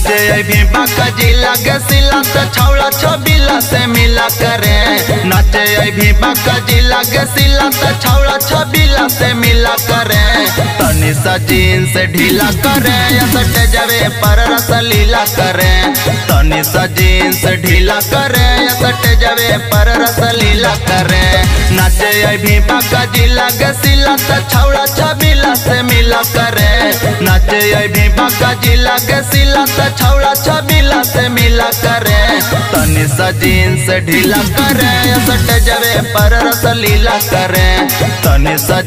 नाचे अभी बाका जिला के सिला से छौड़ा छबीला से मिला करे। नाचे अभी बाका जिला के सिला से छौड़ा छबीला से मिला करे। तनी सा जीन्स ढीला करे सट जवे पर रस लीला करे। तनी सा जीन्स ढीला करे सट जवे पर रस लीला करे। नाचे अभी बाका जिला के सिला से छौड़ा छबीला से मिला करे। नाचे अभी बाका जिला के सिला से, छौड़ा छबीला से मिला करे। तनी सा से ढीला करे सट जवे पर रस लीला करे। तनी सा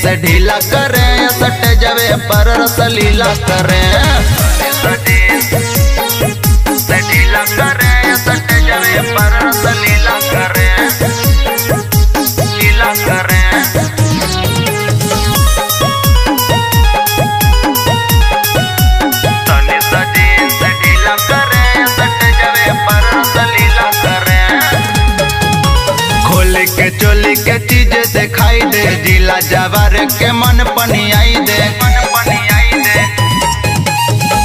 से ढीला करे सट जवे पर रस लीला करे। तनी के चोली के चीज़ दिखाई दे। जिला जवार के मन पनियाई दे।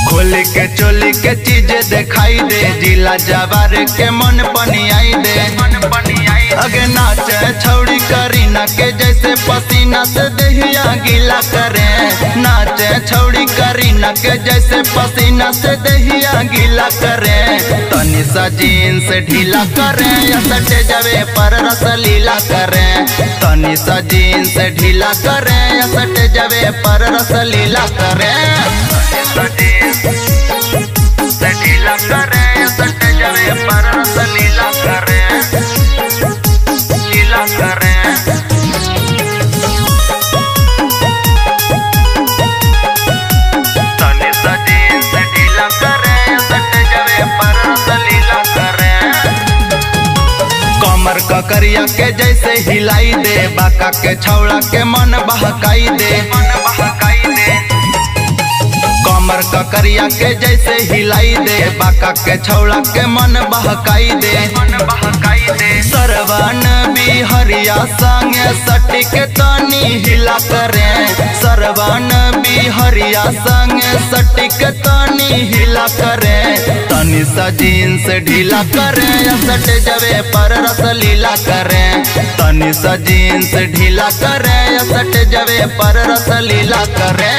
खोली के चोली के चीज़ दिखाई दे। जिला जवार के मन पनियाई दे। मन अगे नाचे, छौड़ी करीना के जैसे पसीना से दहिया गीला करे। नाचे, छौड़ी करीना के जैसे पसीना से दहिया गीला करे। तनी सा जीन्स ढीला करे सटे जवे पर रस लीला करे। तनी सा जीन्स ढीला करे सटे जवे पर रस लीला करे कमर ककरिया के जैसे हिलाई दे बाका के छौड़ा के मन बहकाई दे। कमर ककरिया के जैसे हिलाई दे। बाका के छौड़ा के मन बहकाई दे। सरवन बिहरिया संगे सटी के तनी हिला करे। सरवन बिहरिया संगे सटी के तनी हिला करे। तनी सा जीन्स ढीला करे सट जवे पर रस लीला करे। तनी सा जींस ढीला करे सट जवे पर रस लीला करे।